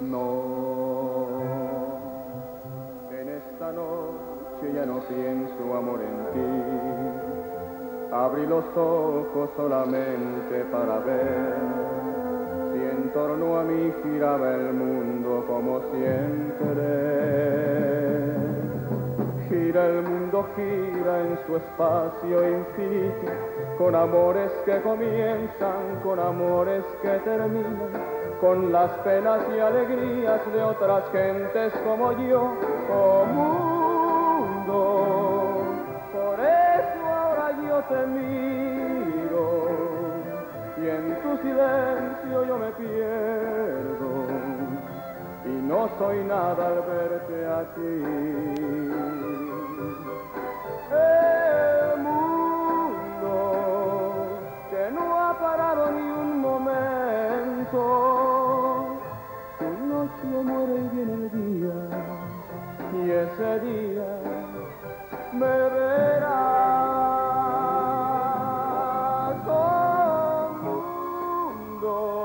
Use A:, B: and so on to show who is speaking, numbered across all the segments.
A: No, en esta noche ya no pienso amor en ti. Abrí los ojos solamente para ver si en torno a mí giraba el mundo como siempre. Gira el mundo, gira en su espacio infinito, con amores que comienzan, con amores que terminan, con las penas y alegrías de otras gentes como yo, oh mundo. Por eso ahora yo te miro y en tu silencio yo me pierdo y no soy nada al verte a ti. Parado ni un momento, su noche muere y viene el día, y ese día me verás, oh mundo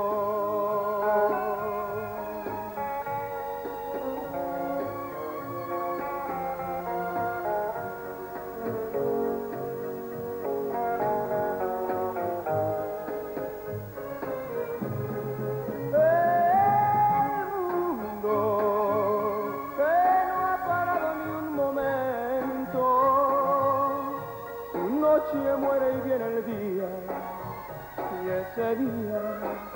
A: noche muere y viene el día, y ese día